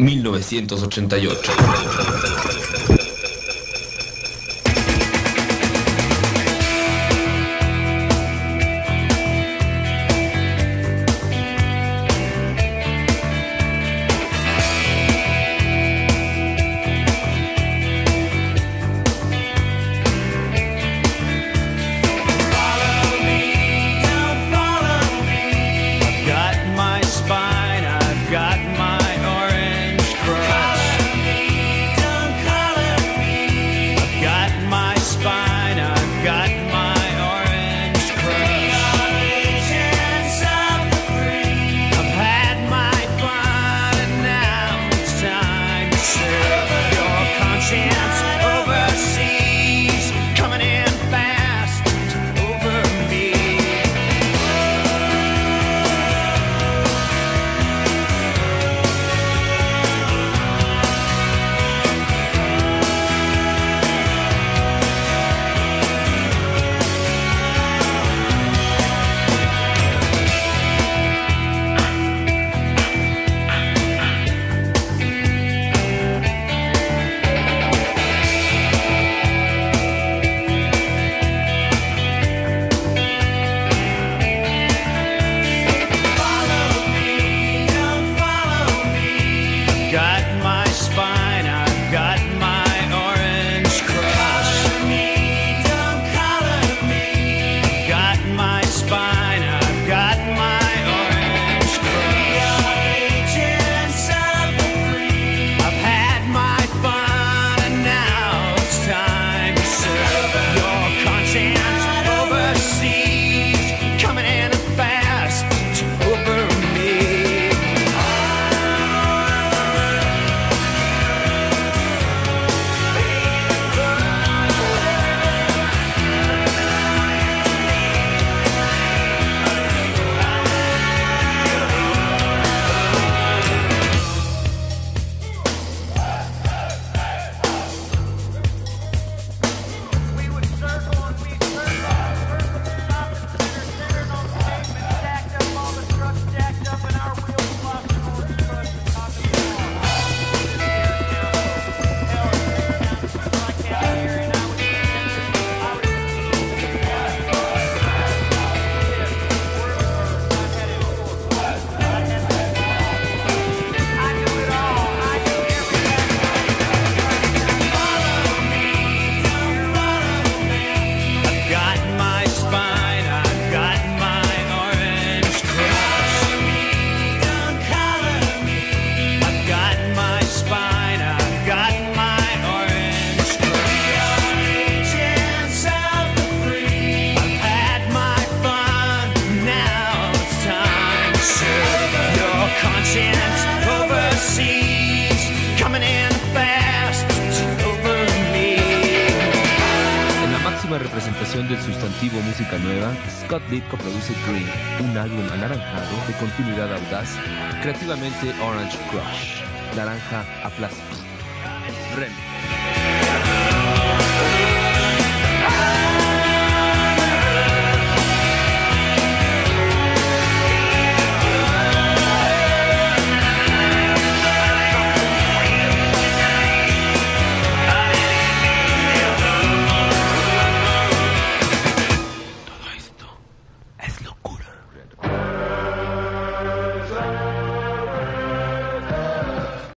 1988. Sustantivo música nueva, Scott Ditko produce Green, un álbum anaranjado de continuidad audaz, creativamente Orange Crush, naranja a plástico. Remy.